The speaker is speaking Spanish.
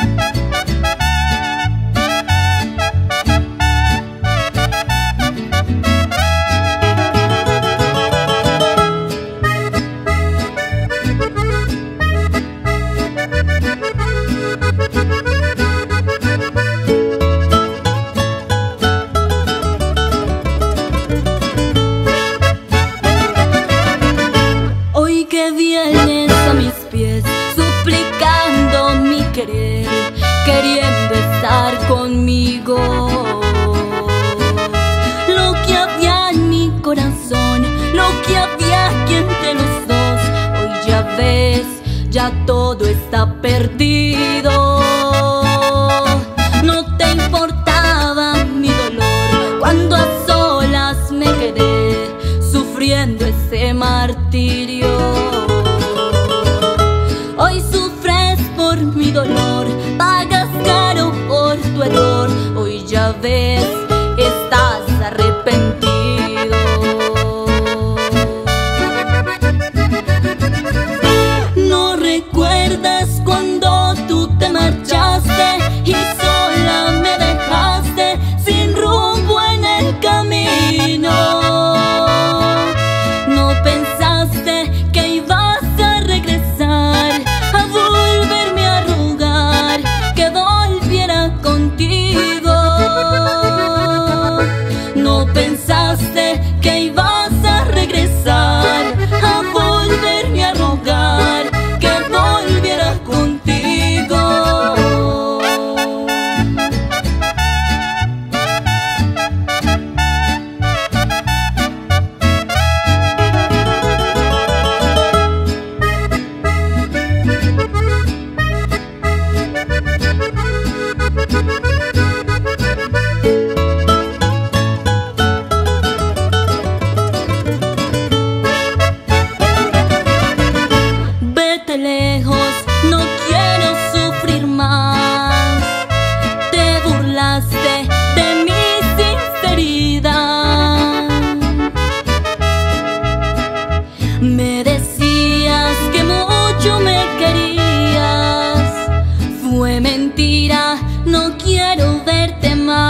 Música corazón, lo que había aquí entre los dos, hoy ya ves, ya todo está perdido. No te importaba mi dolor cuando a solas me quedé sufriendo ese martirio. Hoy sufres por mi dolor, pagas caro por tu error. Hoy ya ves, estás tema.